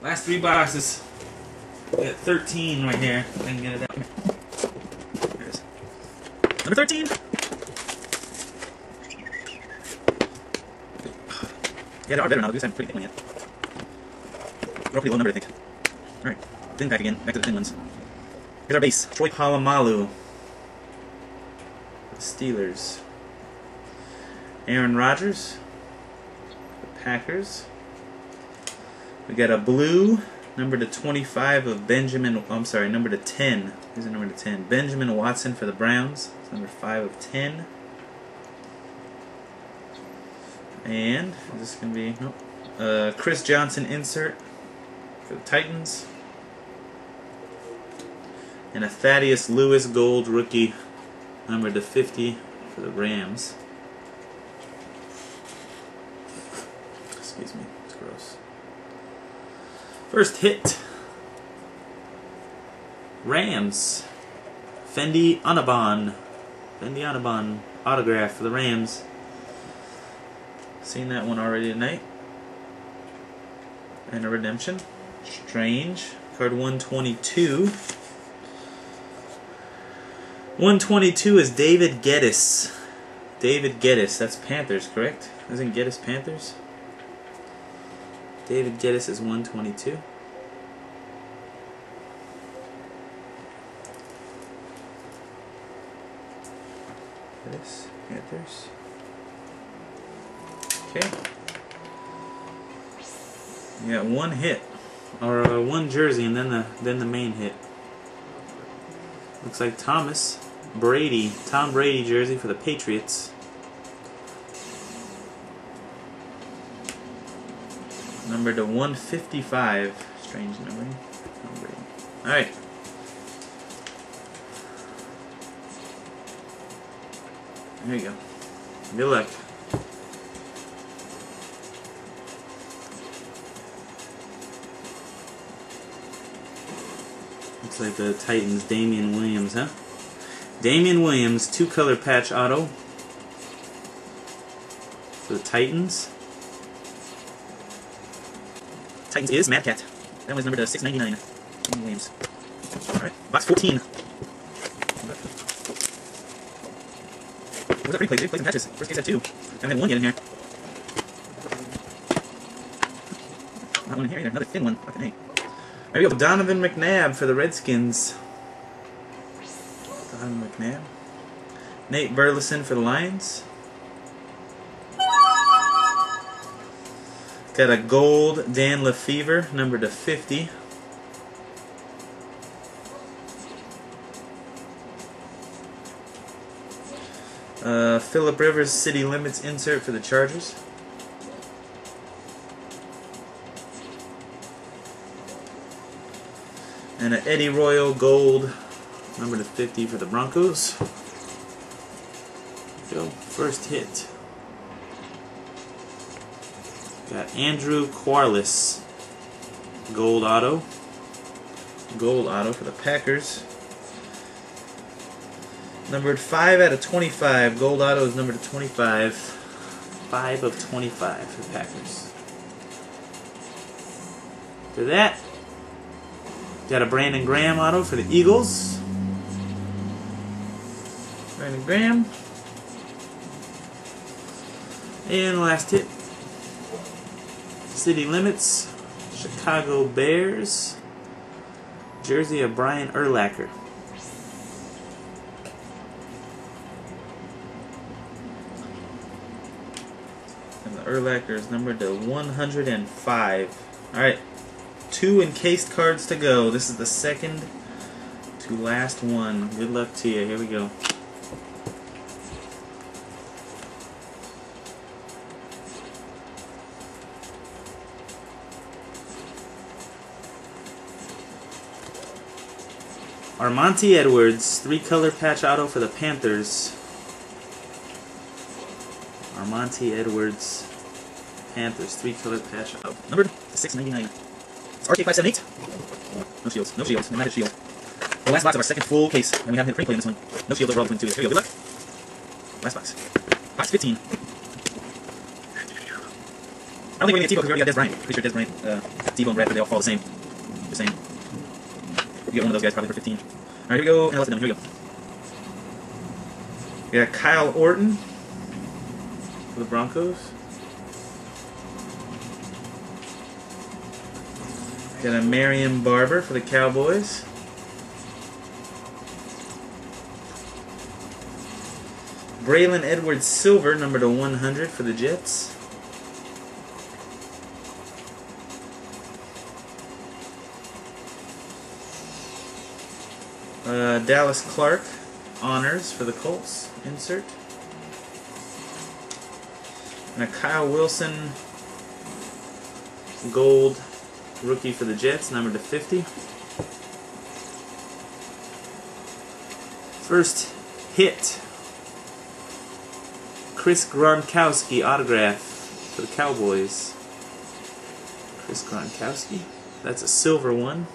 Last three boxes. We got 13 right here. I can get it out. There it is. Number 13. Yeah, they are better now. These haven't pretty one yet. They're pretty low number, I think. Alright, thin pack again. Back to the thin ones. Here's our base. Troy Polamalu. The Steelers. Aaron Rodgers. Packers. We got a blue, number to 25 of Benjamin, I'm sorry, number to 10. Here's a number to 10. Benjamin Watson for the Browns. It's number 5 of 10. And, is this going to be, nope. Uh, Chris Johnson insert for the Titans. And a Thaddeus Lewis gold rookie, number to 50 for the Rams. Excuse me, it's gross. First hit. Rams. Fendi Onobun. Fendi Onobun autograph for the Rams. Seen that one already tonight. And a redemption. Strange. Card 122. 122 is David Gettis. David Gettis. That's Panthers, correct? Isn't Gettis Panthers? David Gettis is 122. Gettis, Panthers. Okay. Got one hit, or uh, one jersey, and then the then the main hit. Looks like Thomas Brady, Tom Brady jersey for the Patriots. Number to 155. Strange number. Alright. There you go. Good luck. Looks like the Titans, Damian Williams, huh? Damian Williams, two color patch auto for the Titans. Titans is Mad Cat. That was number to uh, 699. Damian Williams. Alright, box 14. Was that pretty play? Play some patches. First case had two. I haven't had one yet in here. Not one in here either. Another thin one. Fucking A. There we go. Donovan McNabb for the Redskins. Donovan McNabb. Nate Burleson for the Lions. Got a gold Dan LeFevour, number to 50. Uh, Philip Rivers City Limits insert for the Chargers. And an Eddie Royal gold, number to 50 for the Broncos. Go, first hit. Got Andrew Quarless, gold auto. Gold auto for the Packers. Numbered 5 out of 25. Gold auto is numbered to 25. 5 of 25 for the Packers. For that, got a Brandon Graham auto for the Eagles. Brandon Graham. And last hit, City Limits, Chicago Bears, jersey of Brian Urlacher. And the Urlacher is numbered to 105. Alright, two encased cards to go. This is the second to last one. Good luck to you. Here we go. Armanti Edwards, three color patch auto for the Panthers. Armanti Edwards, Panthers, three color patch auto. Numbered to 699. It's RK578. No shields, no shields, no matter shield. The last box of our second full case, and we haven't hit a free play in this one. No shields overall between two. Here we go, good luck. Last box. Box 15. I don't think we need Tebow because we already got Dez Bryant. Pretty sure Dez Bryant, uh, Tebow and Bradford, they all fall the same. The same. You get one of those guys probably for 15. Alright, here we go. And Here we go. We got Kyle Orton for the Broncos. Got a Marion Barber for the Cowboys. Braylon Edwards Silver, number to 100 for the Jets. Uh, Dallas Clark honors for the Colts insert. And a Kyle Wilson gold rookie for the Jets, number to 50. First hit Chris Gronkowski autograph for the Cowboys. Chris Gronkowski. That's a silver one.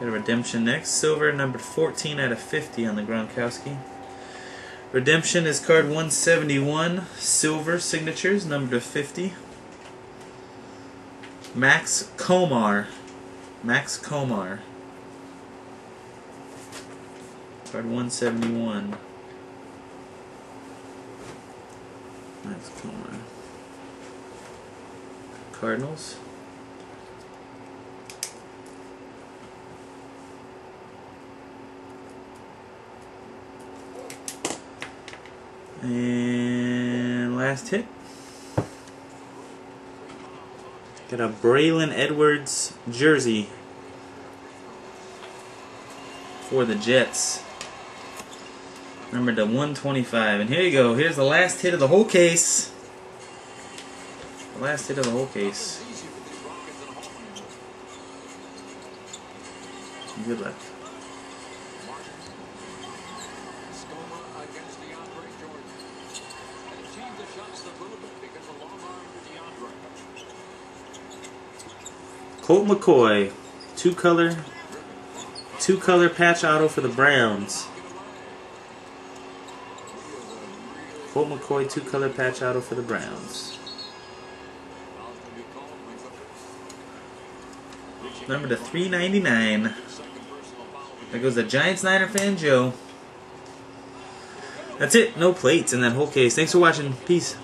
Got a redemption next. Silver, number 14 out of 50 on the Gronkowski. Redemption is card 171. Silver signatures, number to 50. Max Komar. Max Komar. Card 171. Max Komar. Cardinals. And last hit. Got a Braylon Edwards jersey for the Jets. Remember the 125. And here you go. Here's the last hit of the whole case. The last hit of the whole case. Good luck. Colt McCoy, two color, two color patch auto for the Browns. Colt McCoy, two color patch auto for the Browns. Number to 399. There goes the Giants Niner fan Joe. That's it. No plates in that whole case. Thanks for watching. Peace.